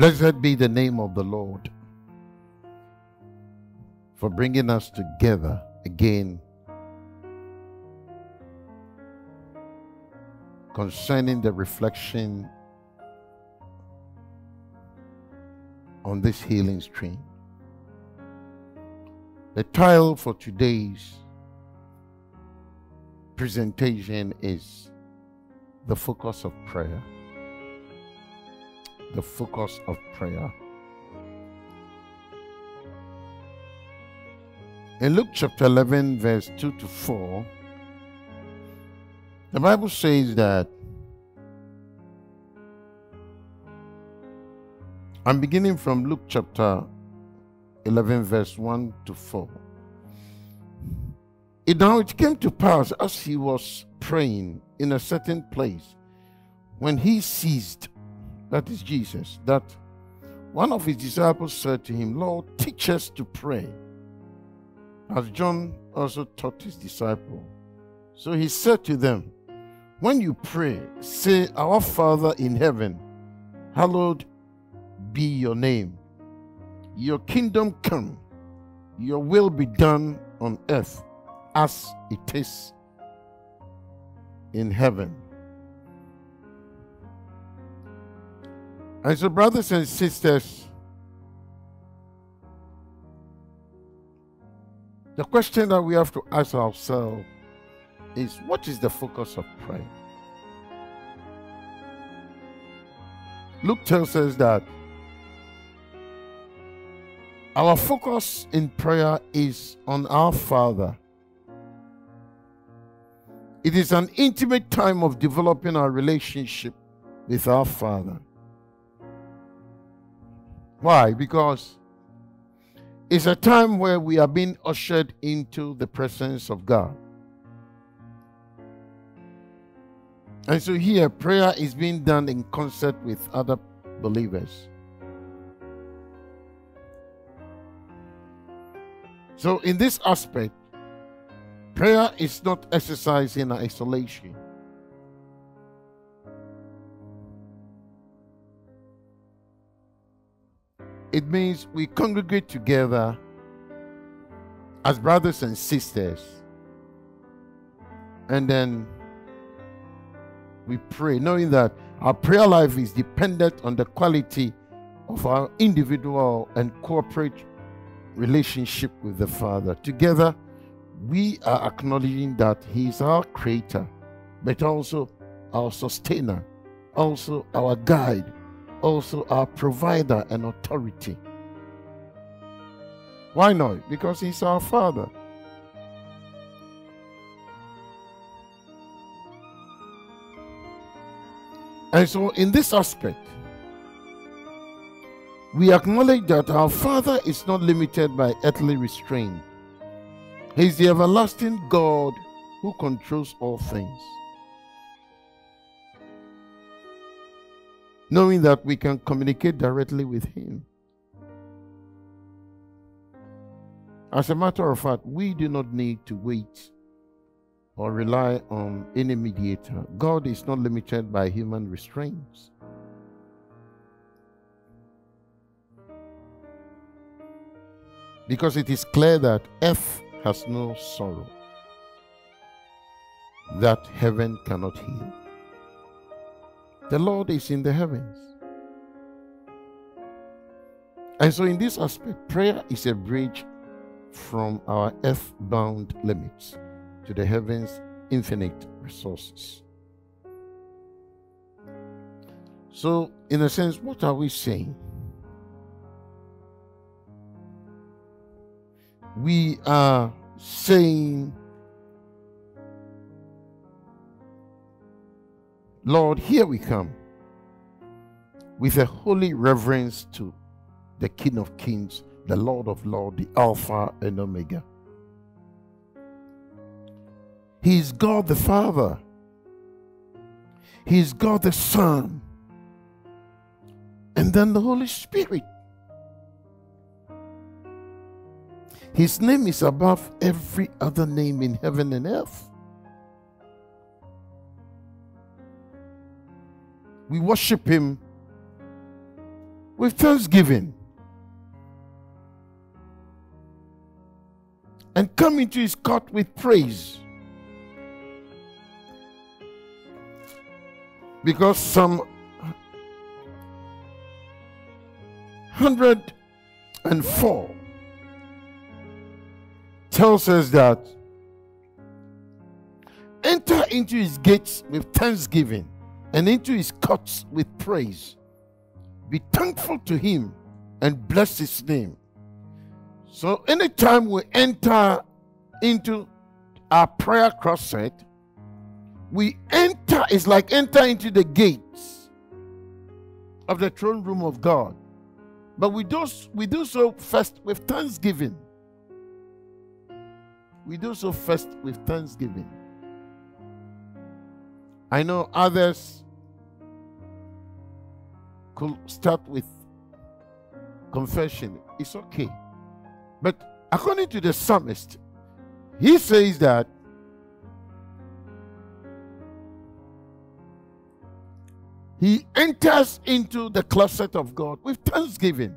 Blessed be the name of the Lord for bringing us together again concerning the reflection on this healing stream. The title for today's presentation is The Focus of Prayer. The Focus of Prayer. In Luke chapter 11, verse 2 to 4, the Bible says that I'm beginning from Luke chapter 11, verse 1 to 4. It now it came to pass as he was praying in a certain place when he ceased, that is Jesus, that one of his disciples said to him, Lord, teach us to pray as John also taught his disciple. So he said to them, When you pray, say, Our Father in heaven, hallowed be your name. Your kingdom come, your will be done on earth as it is in heaven. And so, brothers and sisters, The question that we have to ask ourselves is what is the focus of prayer? Luke tells us that our focus in prayer is on our Father. It is an intimate time of developing our relationship with our Father. Why? Because it's a time where we are being ushered into the presence of God. And so here, prayer is being done in concert with other believers. So, in this aspect, prayer is not exercised in isolation. It means we congregate together as brothers and sisters. And then we pray, knowing that our prayer life is dependent on the quality of our individual and corporate relationship with the Father. Together, we are acknowledging that He is our creator, but also our sustainer, also our guide, also our provider and authority. Why not? Because He's our Father. And so, in this aspect, we acknowledge that our Father is not limited by earthly restraint. He is the everlasting God who controls all things. Knowing that we can communicate directly with Him. As a matter of fact, we do not need to wait or rely on any mediator. God is not limited by human restraints. Because it is clear that earth has no sorrow that heaven cannot heal. The Lord is in the heavens. And so, in this aspect, prayer is a bridge from our earth bound limits to the heavens' infinite resources. So, in a sense, what are we saying? We are saying Lord, here we come with a holy reverence to the King of Kings, the Lord of Lords, the Alpha and Omega. He is God the Father. He is God the Son. And then the Holy Spirit. His name is above every other name in heaven and earth. We worship Him with thanksgiving. And come into his court with praise. Because some 104 tells us that enter into his gates with thanksgiving and into his courts with praise. Be thankful to him and bless his name. So, anytime we enter into our prayer cross set, we enter, it's like enter into the gates of the throne room of God. But we do, we do so first with thanksgiving. We do so first with thanksgiving. I know others could start with confession. It's okay. But according to the psalmist, he says that he enters into the closet of God with thanksgiving.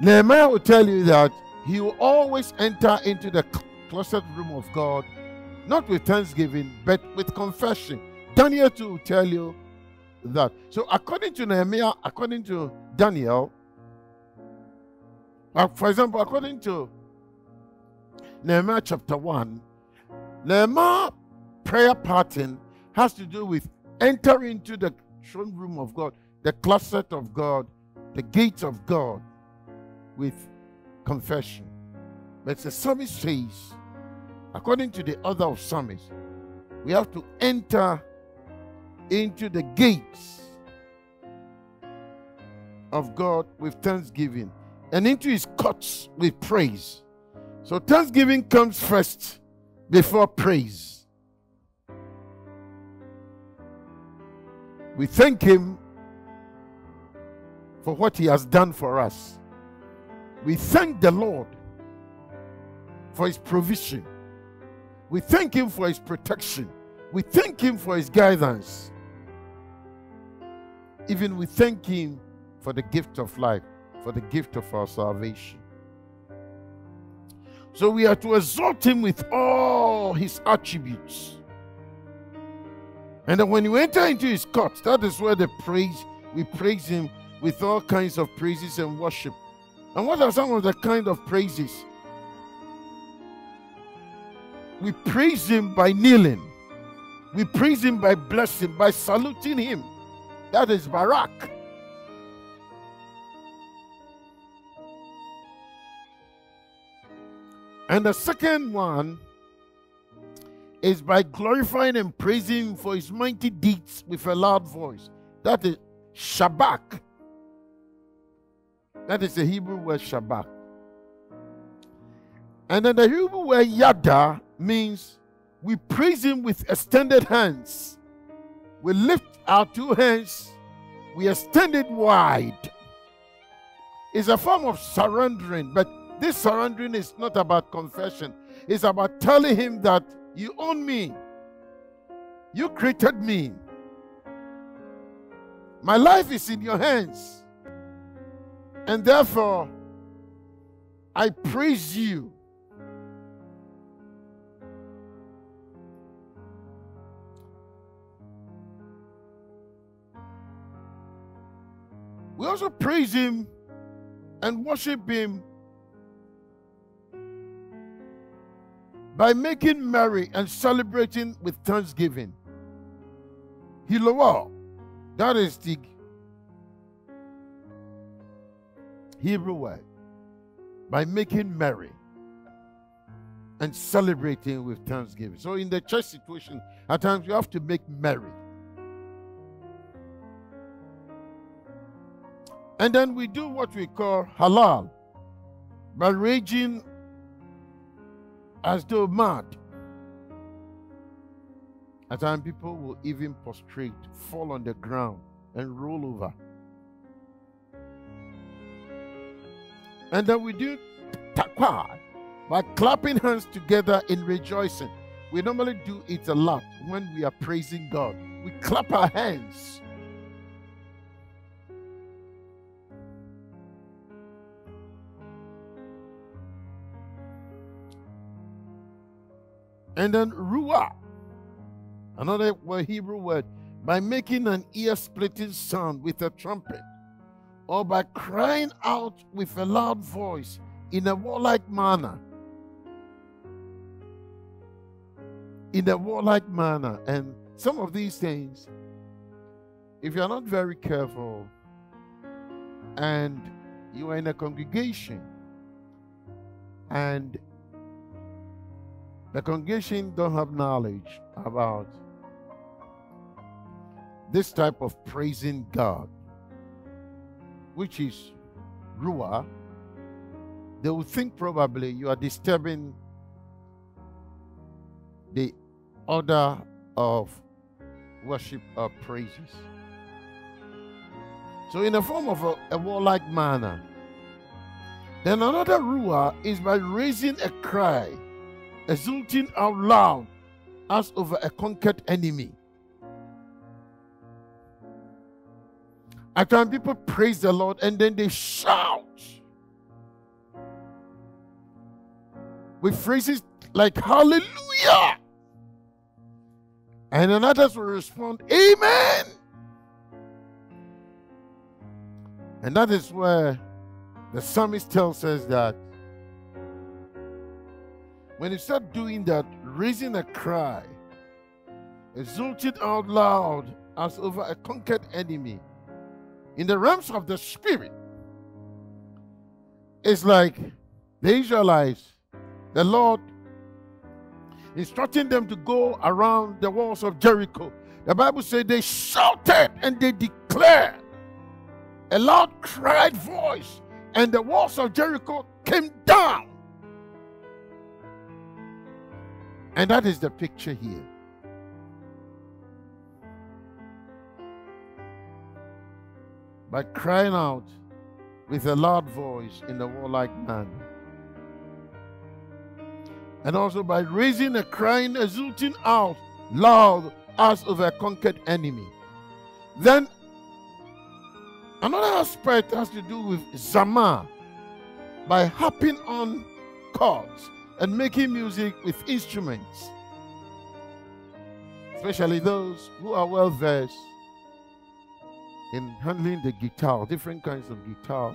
Nehemiah will tell you that he will always enter into the closet room of God, not with thanksgiving, but with confession. Daniel too will tell you that. So, according to Nehemiah, according to Daniel, uh, for example, according to Nehemiah chapter 1, Nehemiah prayer pattern has to do with entering into the throne room of God, the closet of God, the gates of God with confession. But the psalmist says, according to the other of Psalms, we have to enter into the gates of God with thanksgiving and into his courts with praise. So thanksgiving comes first before praise. We thank him for what he has done for us. We thank the Lord for his provision. We thank him for his protection. We thank him for his guidance. Even we thank him for the gift of life for the gift of our salvation. So we are to exalt him with all his attributes. And then when you enter into his courts, that is where the praise, we praise him with all kinds of praises and worship. And what are some of the kind of praises? We praise him by kneeling. We praise him by blessing, by saluting him. That is Barak. And the second one is by glorifying and praising for his mighty deeds with a loud voice. That is Shabach. That is the Hebrew word Shabach. And then the Hebrew word Yada means we praise him with extended hands. We lift our two hands, we extend it wide. It's a form of surrendering, but this surrendering is not about confession, it's about telling Him that you own me, you created me, my life is in your hands, and therefore I praise you. We also praise Him and worship Him by making merry and celebrating with thanksgiving. Hiloah, that is the Hebrew word. By making merry and celebrating with thanksgiving. So, in the church situation, at times you have to make merry. And then we do what we call halal by raging as though mad. At times, people will even prostrate, fall on the ground, and roll over. And then we do taqwa by clapping hands together in rejoicing. We normally do it a lot when we are praising God. We clap our hands And then ruah, another Hebrew word, by making an ear splitting sound with a trumpet, or by crying out with a loud voice in a warlike manner. In a warlike manner. And some of these things, if you're not very careful and you are in a congregation and the congregation don't have knowledge about this type of praising God, which is Ruah, they will think probably you are disturbing the order of worship or praises. So, in the form of a, a warlike manner. Then another Ruah is by raising a cry, exulting out loud as over a conquered enemy. At times people praise the Lord and then they shout with phrases like hallelujah. And then others will respond, Amen. And that is where the psalmist tells us that when you start doing that, raising a cry, exulting out loud as over a conquered enemy, in the realms of the spirit, it's like the Israelites, the Lord instructing them to go around the walls of Jericho. The Bible says they shouted and they declared a loud cried voice, and the walls of Jericho came down. And that is the picture here. by crying out with a loud voice in the warlike manner. And also by raising a crying, exulting out loud as of a conquered enemy. Then another aspect has to do with Zamar by harping on chords and making music with instruments, especially those who are well versed in handling the guitar, different kinds of guitar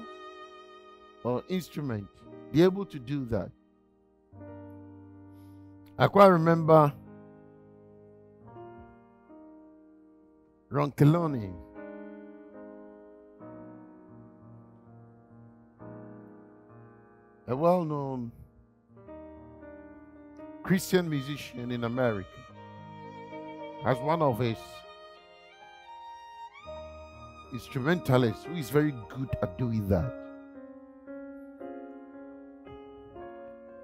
or instrument, be able to do that. I quite remember Ron Kenoly. A well known Christian musician in America, as one of his instrumentalists who is very good at doing that.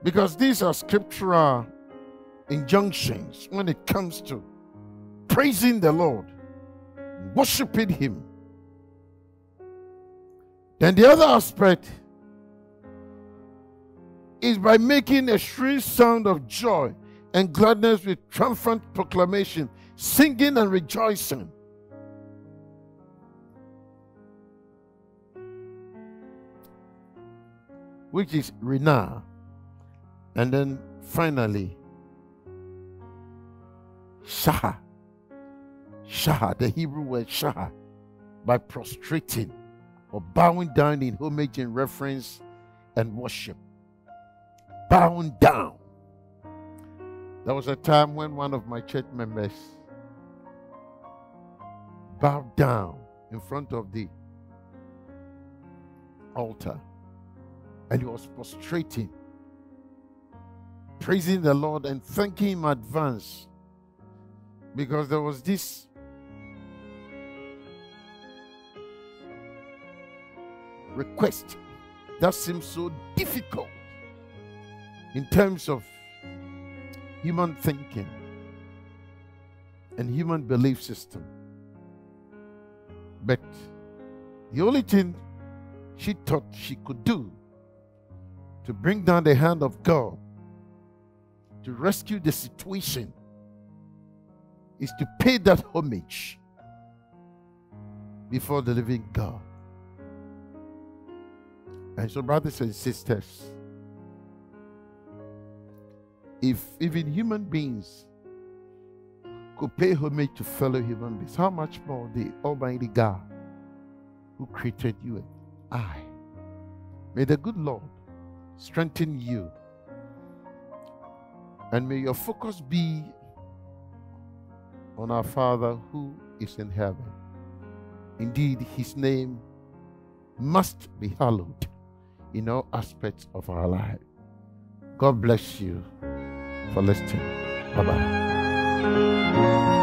Because these are scriptural injunctions when it comes to praising the Lord, worshiping Him. Then the other aspect is by making a shrill sound of joy and gladness with triumphant proclamation, singing and rejoicing. which is Rina. And then finally, Shah. Shah, the Hebrew word Shah, by prostrating or bowing down in homage and reference and worship. Bowing down. There was a time when one of my church members bowed down in front of the altar and he was prostrating, praising the Lord and thanking him in advance because there was this request that seemed so difficult in terms of human thinking and human belief system. But the only thing she thought she could do to bring down the hand of God to rescue the situation is to pay that homage before the living God. And so, brothers and sisters, if even human beings could pay homage to fellow human beings, how much more the Almighty God who created you and I? May the good Lord strengthen you. And may your focus be on our Father who is in heaven. Indeed, his name must be hallowed in all aspects of our life. God bless you for listening. Bye bye.